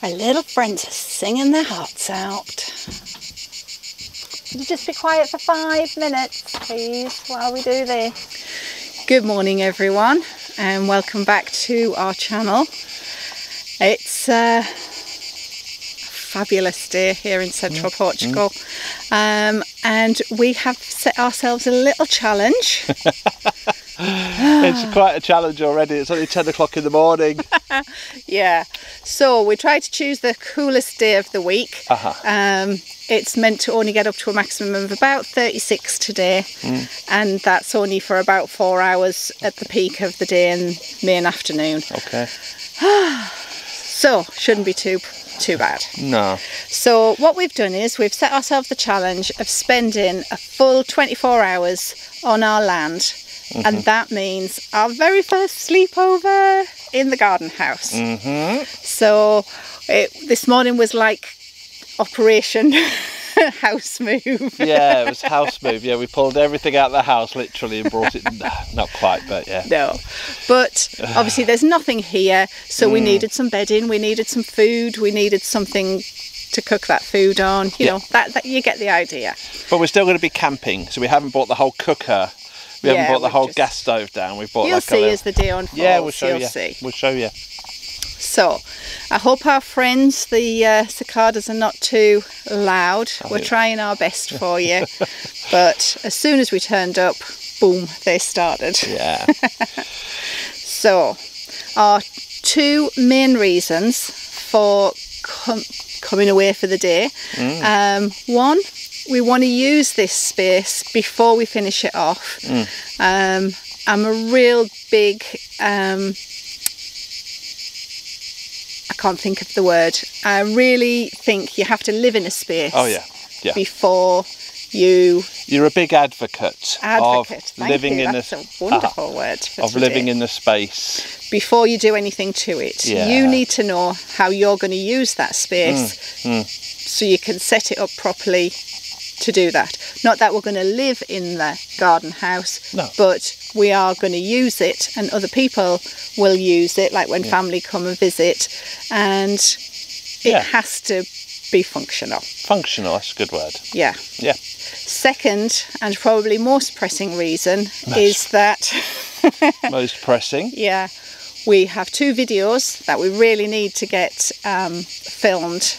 Our little friends are singing their hearts out. Could you just be quiet for five minutes, please, while we do this? Good morning, everyone, and welcome back to our channel. It's a fabulous day here in central Portugal, um, and we have set ourselves a little challenge. it's quite a challenge already. It's only 10 o'clock in the morning. yeah, so we try to choose the coolest day of the week. Uh-huh. Um, it's meant to only get up to a maximum of about 36 today, and that's only for about four hours at the peak of the day and main afternoon. Okay. So shouldn't be too too bad. No. So what we've done is we've set ourselves the challenge of spending a full 24 hours on our land, and that means our very first sleepover in the garden house. Mm-hmm. So it, this morning was like Operation House Move. Yeah, it was house move. Yeah, we pulled everything out of the house literally and brought it. Not quite, but yeah. No, but obviously there's nothing here, so we needed some bedding, we needed some food, we needed something to cook that food on. You Yeah. know that, that you get the idea. But we're still going to be camping, so we haven't bought the whole cooker. We Yeah, haven't bought the whole just- gas stove down. We've bought You'll like see as the day unfolds. Yeah, we'll show you'll you. see. We'll show you. So, I hope our friends, the uh, cicadas, are not too loud. We're trying our best for you, but as soon as we turned up, boom, they started. Yeah. So, our two main reasons for com- coming away for the day. Um, one, we want to use this space before we finish it off. Um, I'm a real big. Um, I can't think of the word. I really think you have to live in a space Oh yeah. Yeah. before you You're a big advocate, advocate. of living you. in That's the a wonderful word. Of living in the space. before you do anything to it. Yeah. You need to know how you're going to use that space Mm, so you can set it up properly to do that. Not that we're going to live in the garden house, No. but we are going to use it and other people will use it, like when family come and visit, and it Yeah. has to be functional. Functional. That's a good word. Yeah. Yeah. Second, and probably most pressing reason, is that Most pressing. Yeah, we have two videos that we really need to get um, filmed,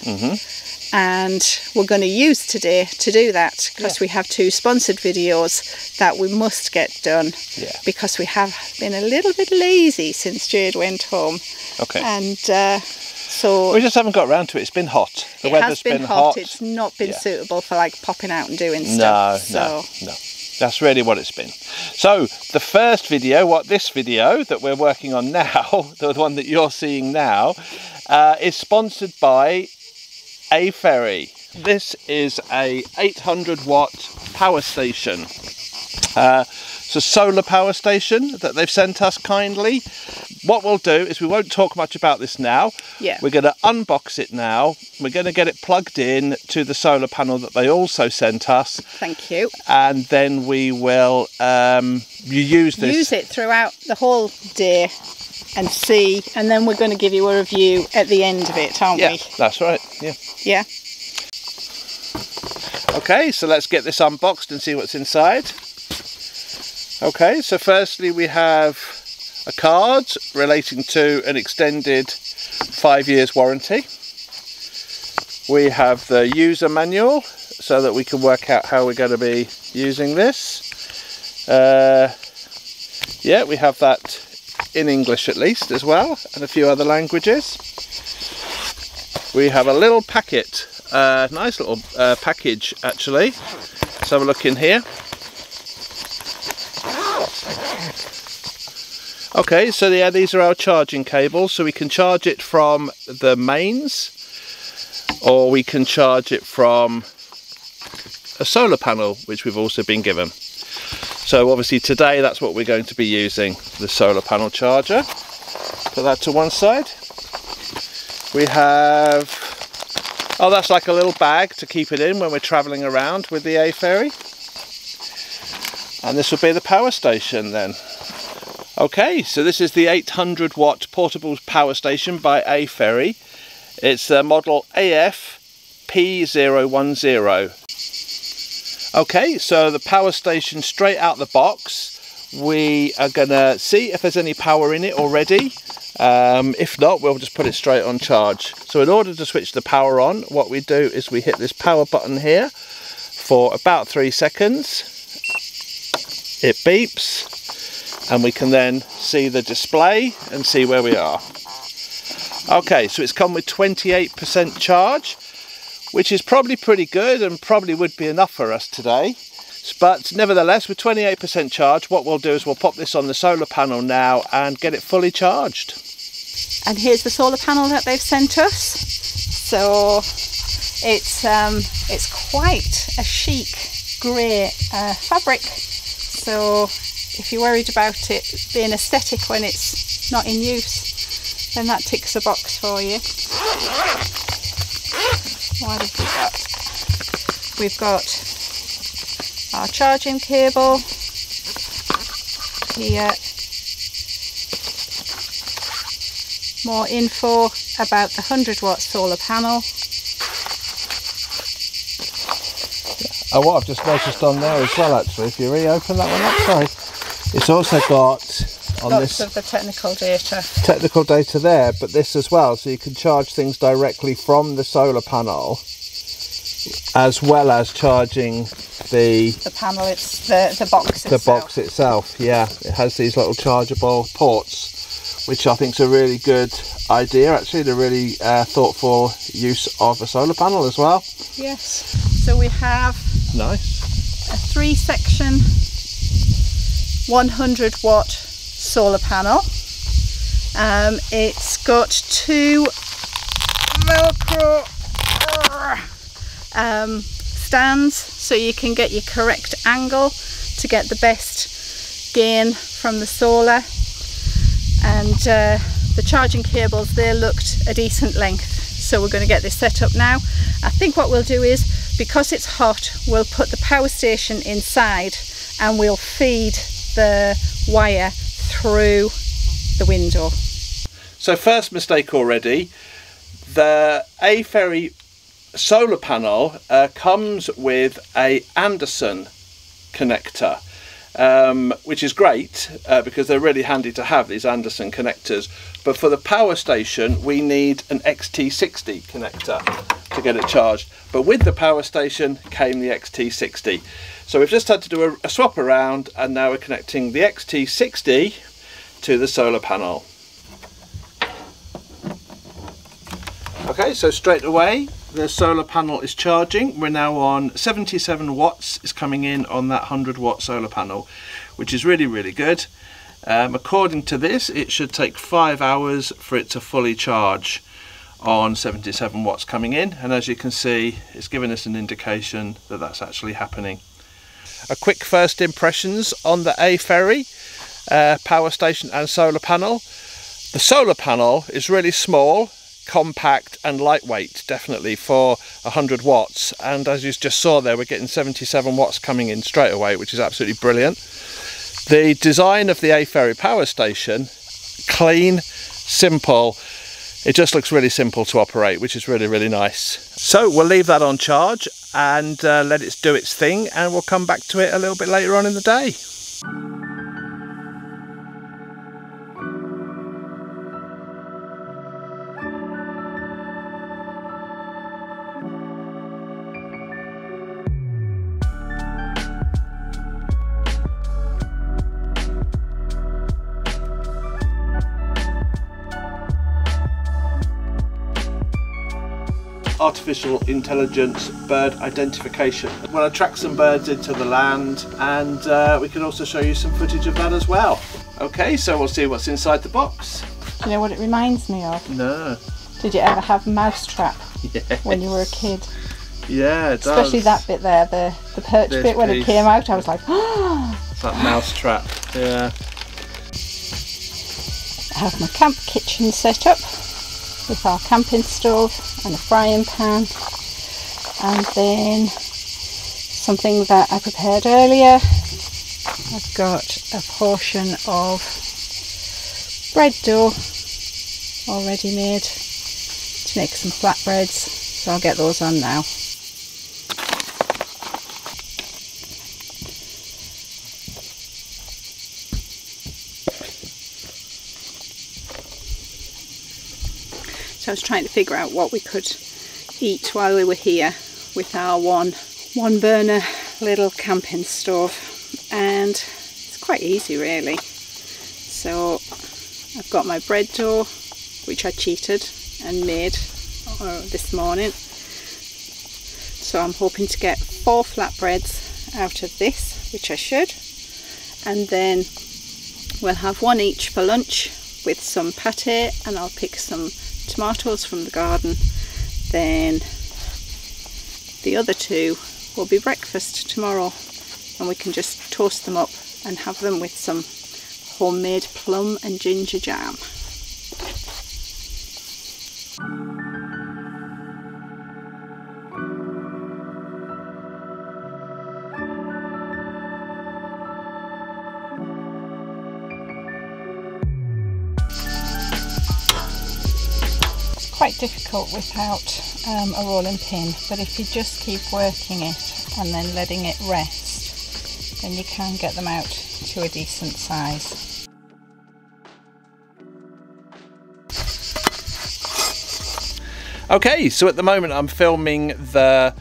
and we're going to use today to do that because Yeah. we have two sponsored videos that we must get done Yeah. because we have been a little bit lazy since Jade went home, Okay. and uh, so we just haven't got around to it. It's been hot. The it weather's has been, hot. It's not been Yeah. suitable for like popping out and doing No, stuff. so no, no. That's really what it's been. So the first video, what this video that we're working on now, the one that you're seeing now, uh, is sponsored by Aferiy. This is a 800 watt power station. Uh, it's a solar power station that they've sent us kindly. What we'll do is we won't talk much about this now. Yeah. We're going to unbox it now. We're going to get it plugged in to the solar panel that they also sent us, thank you. and then we will um, you use this. use it throughout the whole day and see and then we're going to give you a review at the end of it aren't Yeah, we that's right. Yeah. yeah Okay, so let's get this unboxed and see what's inside. Okay, so firstly we have a card relating to an extended five years warranty. We have the user manual so that we can work out how we're going to be using this. Uh, yeah, we have that in English at least as well, and a few other languages. We have a little packet, uh, nice little uh, package actually. Let's have a look in here. Okay, so yeah, these are our charging cables, so we can charge it from the mains, or we can charge it from a solar panel, which we've also been given. So obviously today that's what we're going to be using, the solar panel charger. Put that to one side. We have, oh that's like a little bag to keep it in when we're travelling around with the Aferiy. And this will be the power station then. Okay, so this is the 800 watt portable power station by Aferiy. It's the model AF P010. Okay, so the power station straight out the box. We are to see if there's any power in it already. Um, if not, we'll just put it straight on charge. So in order to switch the power on, what we do is we hit this power button here for about three seconds. It beeps and we can then see the display and see where we are. Okay, so it's come with 28% charge, which is probably pretty good and probably would be enough for us today. But nevertheless, with 28% charge, what we'll do is we'll pop this on the solar panel now and get it fully charged. And here's the solar panel that they've sent us. So it's um, it's quite a chic grey uh, fabric. So if you're worried about it being aesthetic when it's not in use, then that ticks a box for you. What have we got? We've got our charging cable here. More info about the 100 watt solar panel. Oh, what I've just noticed on there as well, actually, if you reopen that one up, sorry, it's also got on Lots this of the technical data. technical data there, but this as well, so you can charge things directly from the solar panel, as well as charging the The panel, it's the, the box itself the itself. box itself. Yeah, it has these little chargeable ports, which I think is a really good idea. Actually, the really uh, thoughtful use of a solar panel as well. Yes. So we have Nice. a three section 100 watt solar panel. Um, it's got two Velcro um, stands so you can get your correct angle to get the best gain from the solar. And uh, the charging cables, they looked a decent length. So we're going to get this set up now. I think what we'll do is, because it's hot, we'll put the power station inside and we'll feed the wire through the window. So first mistake already. The Aferiy solar panel uh, comes with a Anderson connector, um, which is great uh, because they're really handy to have these Anderson connectors. But for the power station, we need an XT60 connector to get it charged. But with the power station came the XT60. So we've just had to do a, a swap around and now we're connecting the XT60 to the solar panel. Okay, so straight away the solar panel is charging. We're now on 77 watts is coming in on that 100 watt solar panel, which is really, really good. Um, according to this, it should take five hours for it to fully charge on 77 watts coming in. And as you can see, it's giving us an indication that that's actually happening. A quick first impressions on the Aferiy uh, power station and solar panel. The solar panel is really small, compact and lightweight definitely for 100 watts and as you just saw there we're getting 77 watts coming in straight away which is absolutely brilliant. The design of the Aferiy power station clean, simple it just looks really simple to operate which is really really nice. So we'll leave that on charge and uh, let it do its thing and we'll come back to it a little bit later on in the day. Artificial intelligence bird identification. We'll attract some birds into the land and uh, we can also show you some footage of that as well. Okay, so we'll see what's inside the box. Do you know what it reminds me of? No. Did you ever have Mousetrap Yes. when you were a kid? Yeah, it does. Especially that bit there, the, the perch This bit when it came out, I was like, oh! That mouse trap. Yeah. I have my camp kitchen set up with our camping stove and a frying pan and then something that I prepared earlier. I've got a portion of bread dough already made to make some flatbreads so I'll get those on now. I was trying to figure out what we could eat while we were here with our one one burner little camping stove and it's quite easy really. So I've got my bread dough which I cheated and made uh, this morning. So I'm hoping to get four flatbreads out of this which I should. And then we'll have one each for lunch with some pate and I'll pick some tomatoes from the garden then the other two will be breakfast tomorrow and we can just toast them up and have them with some homemade plum and ginger jam. Quite difficult without um, a rolling pin but if you just keep working it and then letting it rest then you can get them out to a decent size. Okay, so at the moment I'm filming the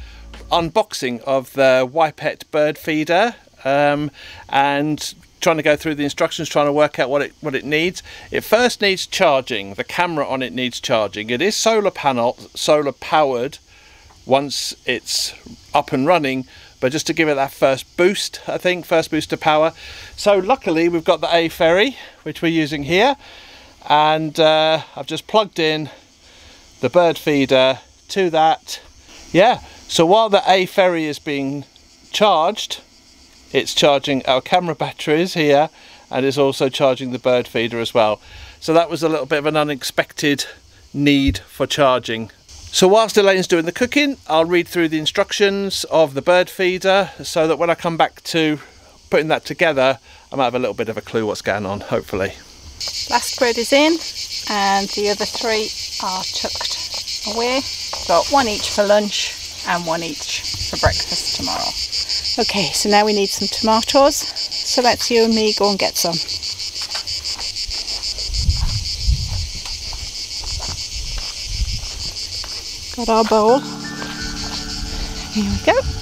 unboxing of the Whippet bird feeder um, and trying to go through the instructions, trying to work out what it what it needs. It first needs charging. The camera on it needs charging. It is solar panel, solar powered. Once it's up and running, but just to give it that first boost, I think, first boost of power. So luckily we've got the Aferiy, which we're using here, and uh, I've just plugged in the bird feeder to that. Yeah, so while the Aferiy is being charged, it's charging our camera batteries here and it's also charging the bird feeder as well. So that was a little bit of an unexpected need for charging. So whilst Elaine's doing the cooking, I'll read through the instructions of the bird feeder so that when I come back to putting that together, I might have a little bit of a clue what's going on, hopefully. Last bread is in and the other three are tucked away. Got one each for lunch and one each for breakfast tomorrow. Okay, so now we need some tomatoes. So let's you and me go and get some. Got our bowl. Here we go.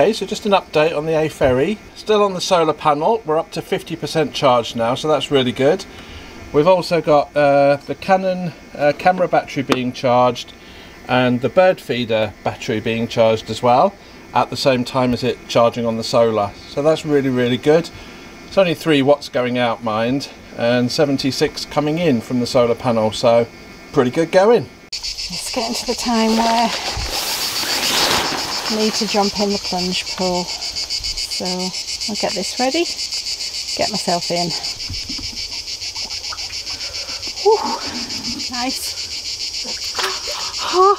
Okay, so just an update on the Aferiy. Still on the solar panel, we're up to 50% charged now, so that's really good. We've also got uh, the Canon uh, camera battery being charged and the bird feeder battery being charged as well at the same time as it charging on the solar. So that's really, really good. It's only 3 watts going out, mind, and 76 coming in from the solar panel, so pretty good going. It's getting to the time where Need to jump in the plunge pool. So I'll get this ready, get myself in. Whew, nice. Oh.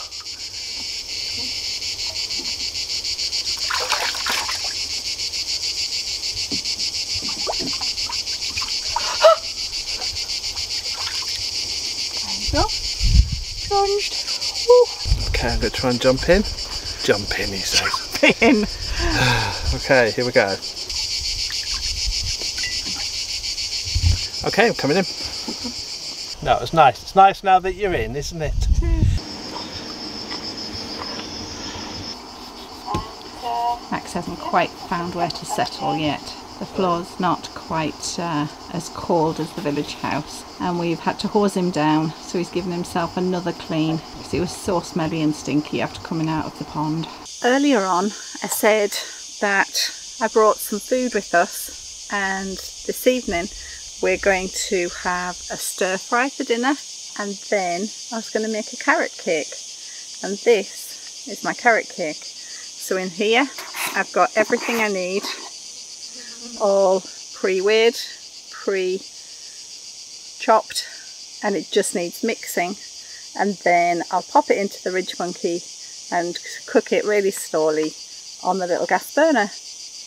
No? Plunged. Okay, I'm going to try and jump in. Jump in, he says. In. Okay, here we go. Okay, I'm coming in. No, it's nice. It's nice now that you're in, isn't it? Max hasn't quite found where to settle yet. The floor's not quite uh, as cold as the village house and we've had to hose him down so he's given himself another clean he was so smelly and stinky after coming out of the pond. Earlier on I said that I brought some food with us and this evening we're going to have a stir fry for dinner and then I was going to make a carrot cake and this is my carrot cake. So in here I've got everything I need all pre-weighed, pre-chopped and it just needs mixing and then I'll pop it into the Ridge Monkey and cook it really slowly on the little gas burner.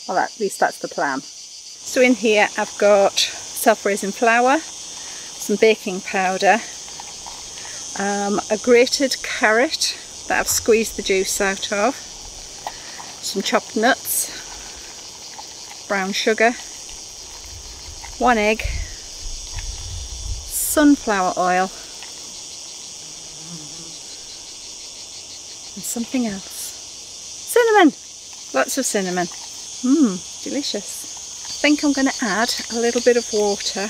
Well at least that's the plan. So in here I've got self-raising flour, some baking powder, um, a grated carrot that I've squeezed the juice out of, some chopped nuts, brown sugar, one egg, sunflower oil, and something else. Cinnamon! Lots of cinnamon. Mmm, delicious. I think I'm going to add a little bit of water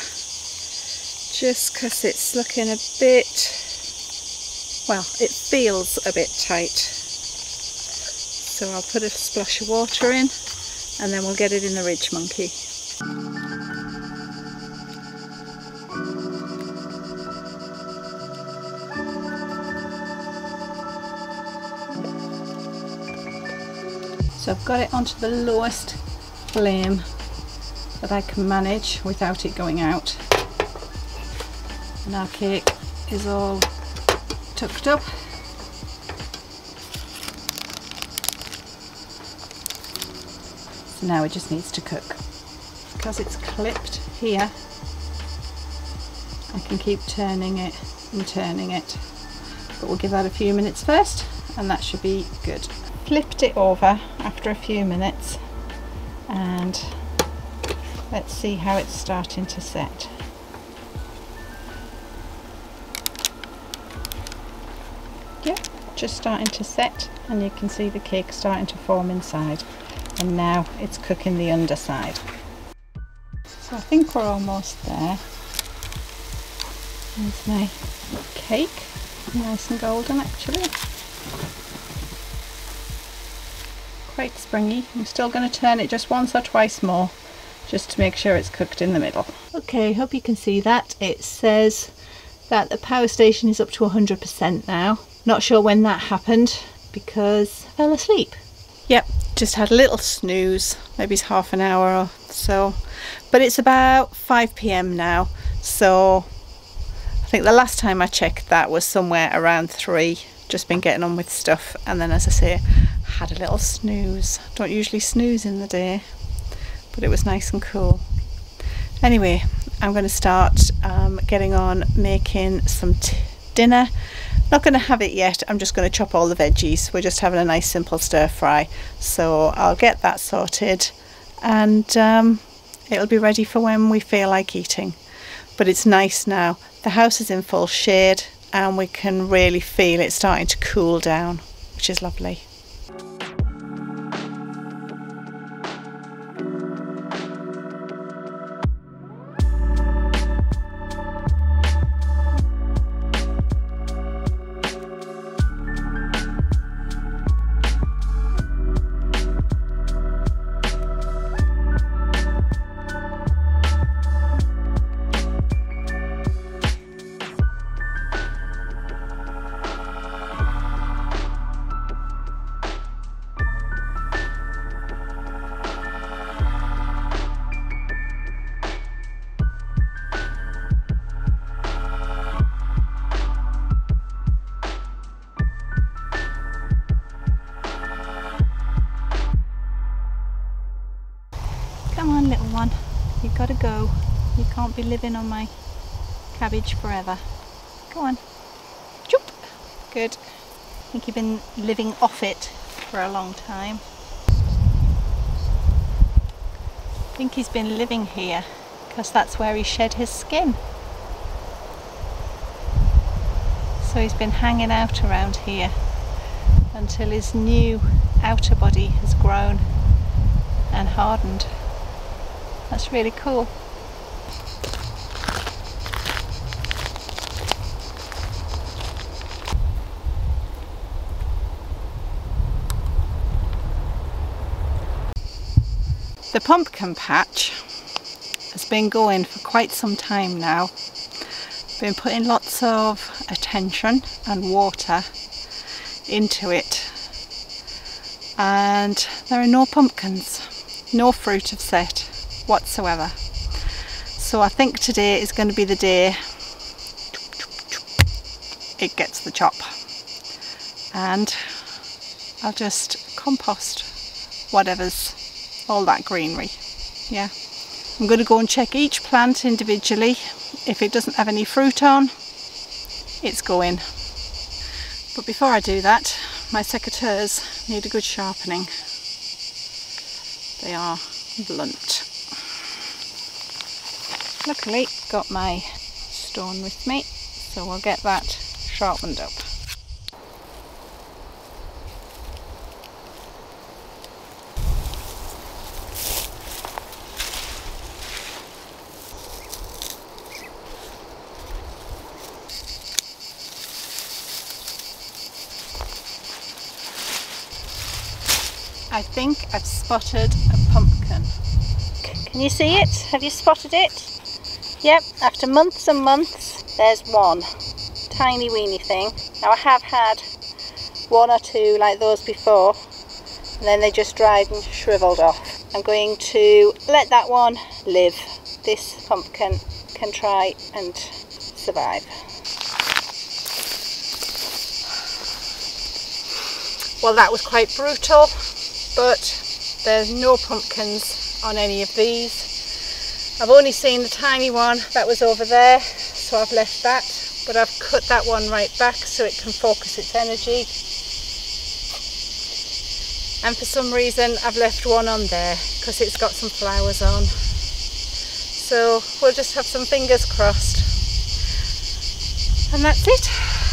just because it's looking a bit, well, it feels a bit tight. So I'll put a splash of water in and then we'll get it in the Ridge Monkey. So I've got it onto the lowest flame that I can manage without it going out. And our cake is all tucked up. So now it just needs to cook. Because it's clipped here, I can keep turning it and turning it. But we'll give that a few minutes first and that should be good. Flipped it over after a few minutes and let's see how it's starting to set. Yeah, just starting to set and you can see the cake starting to form inside and now it's cooking the underside. So I think we're almost there. There's my cake, nice and golden actually. Quite springy. I'm still going to turn it just once or twice more just to make sure it's cooked in the middle. Okay, hope you can see that. It says that the power station is up to 100% now. Not sure when that happened because I fell asleep. Yep, just had a little snooze, maybe it's half an hour or so. But it's about 5 pm now, so I think the last time I checked that was somewhere around 3. Just been getting on with stuff, and then as I say, had a little snooze. Don't usually snooze in the day, but it was nice and cool. Anyway, I'm going to start um, getting on making some dinner. Not going to have it yet, I'm just going to chop all the veggies. We're just having a nice simple stir fry. So I'll get that sorted and um, it'll be ready for when we feel like eating. But it's nice now. The house is in full shade and we can really feel it starting to cool down, which is lovely. Living on my cabbage forever. Go on. Good. I think you've been living off it for a long time. I think he's been living here because that's where he shed his skin. So he's been hanging out around here until his new outer body has grown and hardened. That's really cool. The pumpkin patch has been going for quite some time now. Been putting lots of attention and water into it and there are no pumpkins, no fruit of set whatsoever. So I think today is going to be the day it gets the chop and I'll just compost whatever's all that greenery. Yeah. I'm going to go and check each plant individually. If it doesn't have any fruit on, it's going. But before I do that, my secateurs need a good sharpening. They are blunt. Luckily got my stone with me, so we'll get that sharpened up. I think I've spotted a pumpkin. Can you see it? Have you spotted it? Yep, after months and months, there's one. Tiny weeny thing. Now I have had one or two like those before, and then they just dried and shriveled off. I'm going to let that one live. This pumpkin can try and survive. Well, that was quite brutal but there's no pumpkins on any of these. I've only seen the tiny one that was over there, so I've left that, but I've cut that one right back so it can focus its energy. And for some reason I've left one on there because it's got some flowers on. So we'll just have some fingers crossed. And that's it.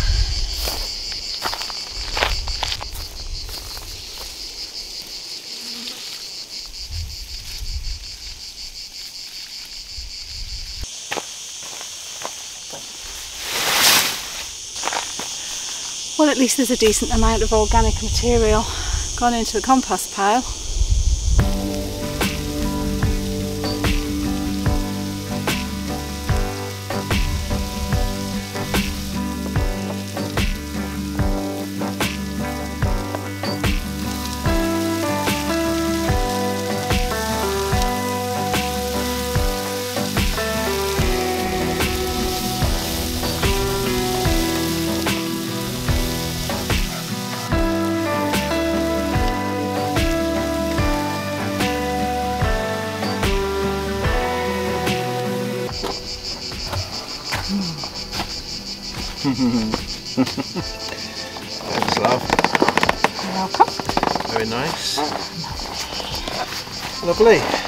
At least there's a decent amount of organic material gone into the compost pile. Very nice. Lovely.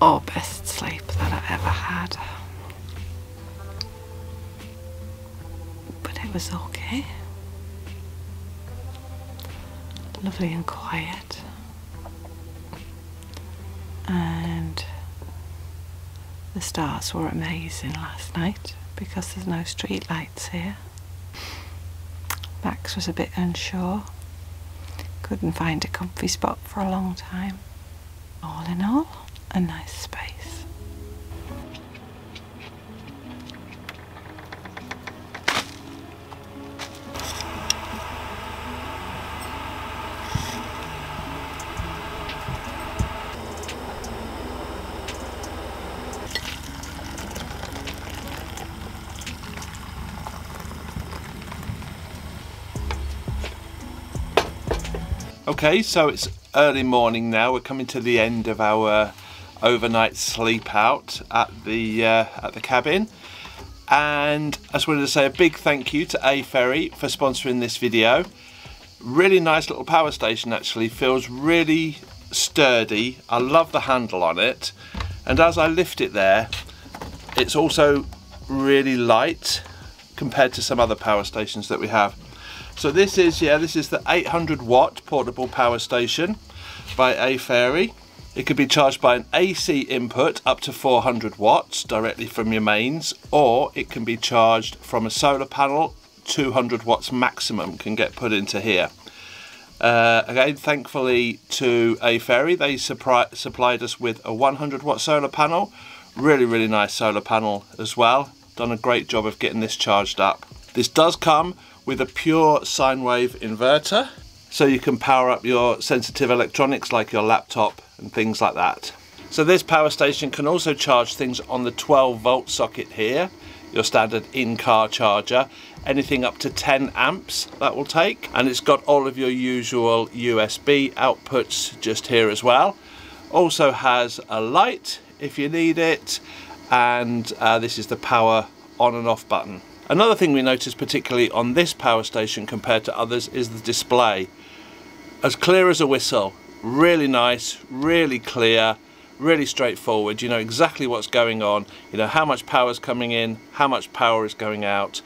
Or best sleep that I ever had. But it was okay. Lovely and quiet. And the stars were amazing last night because there's no street lights here. Max was a bit unsure. Couldn't find a comfy spot for a long time. All in all, a nice space. Okay, so it's early morning now. We're coming to the end of our overnight sleep out at the uh, at the cabin, and I just wanted to say a big thank you to Aferiy for sponsoring this video. Really nice little power station. Actually, feels really sturdy. I love the handle on it, and as I lift it there, it's also really light compared to some other power stations that we have. So this is, yeah, this is the 800 watt portable power station by Aferiy. It could be charged by an AC input up to 400 watts directly from your mains, or it can be charged from a solar panel, 200 watts maximum can get put into here. Uh, again, thankfully to Aferiy, they supplied us with a 100 watt solar panel. Really, really nice solar panel as well. Done a great job of getting this charged up. This does come with a pure sine wave inverter so you can power up your sensitive electronics like your laptop and things like that. So this power station can also charge things on the 12 volt socket here, your standard in-car charger, anything up to 10 amps that will take and it's got all of your usual USB outputs just here as well. Also has a light if you need it and uh, this is the power on and off button. Another thing we noticed particularly on this power station compared to others is the display. As clear as a whistle, really nice, really clear, really straightforward. You know exactly what's going on, you know how much power is coming in, how much power is going out.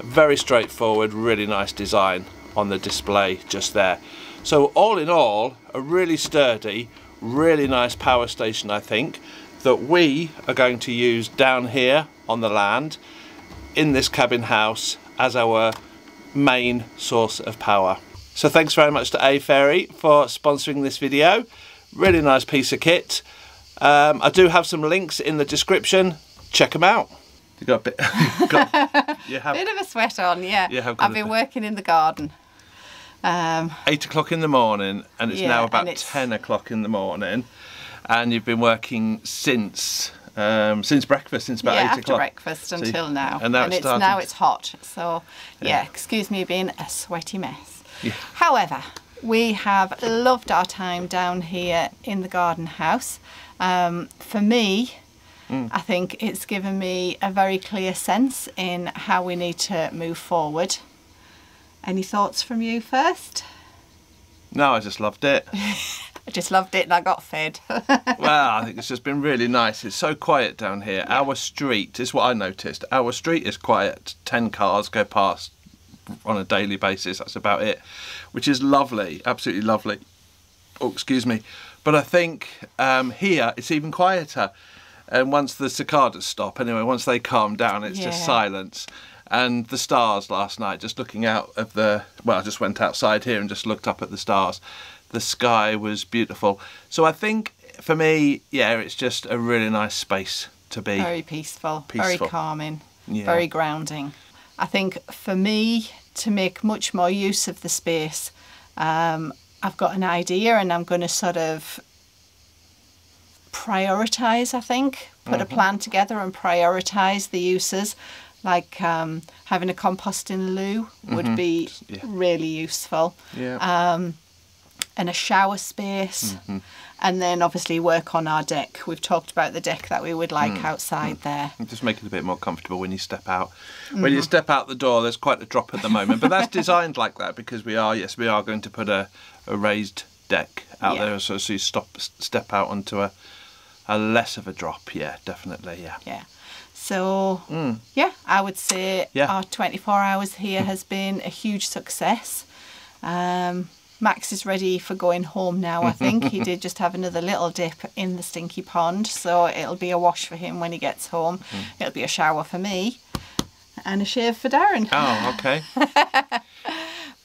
Very straightforward, really nice design on the display just there. So all in all, a really sturdy, really nice power station I think that we are going to use down here on the land in this cabin house as our main source of power. So thanks very much to Aferiy for sponsoring this video. Really nice piece of kit. Um, I do have some links in the description. Check them out. You got a bit. got, you have, bit of a sweat on, yeah. You have I've been working in the garden. Um, Eight o'clock in the morning, and it's yeah, now about ten o'clock in the morning, and you've been working since um, since breakfast, since about yeah, eight after o'clock. breakfast until you, now. And, now, and it's, it's now it's hot. So yeah. yeah, excuse me being a sweaty mess. Yeah. However, we have loved our time down here in the garden house. Um, for me, mm. I think it's given me a very clear sense in how we need to move forward. Any thoughts from you first? No, I just loved it. I just loved it and I got fed. well, I think it's just been really nice. It's so quiet down here. Yeah. Our street is what I noticed. Our street is quiet. 10 cars go past on a daily basis. That's about it, which is lovely. Absolutely lovely. Oh, excuse me. But I think um, here it's even quieter. And once the cicadas stop, anyway, once they calm down, it's yeah. just silence and the stars last night just looking out of the well i just went outside here and just looked up at the stars the sky was beautiful. So I think for me, yeah, it's just a really nice space to be. Very peaceful, peaceful. very calming, yeah. very grounding. I think for me to make much more use of the space, um, I've got an idea and I'm going to sort of prioritize, I think, put mm-hmm. a plan together and prioritize the uses. Like um, having a composting loo would mm-hmm. be yeah. really useful. Yeah. Um, and a shower space. Mm-hmm. And then obviously work on our deck. We've talked about the deck that we would like mm. outside mm. there. Just make it a bit more comfortable when you step out. Mm-hmm. When you mm-hmm. step out the door, there's quite a drop at the moment, but that's designed like that because we are, yes, we are going to put a, a raised deck out yeah. there so, so you stop step out onto a, a less of a drop. Yeah, definitely. Yeah. Yeah. So, mm. yeah, I would say yeah. our 24 hours here has been a huge success. Um, Max is ready for going home now, I think. he did just have another little dip in the stinky pond, so it'll be a wash for him when he gets home. It'll be a shower for me and a shave for Darren. Oh, okay.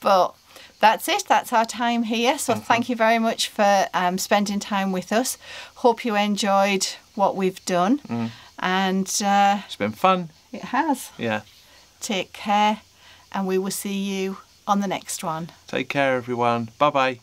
But that's it. That's our time here. So thank you very much for um, spending time with us. Hope you enjoyed what we've done. And uh, It's been fun. it has. Yeah. Take care, and we will see you on the next one. Take care, everyone. Bye bye.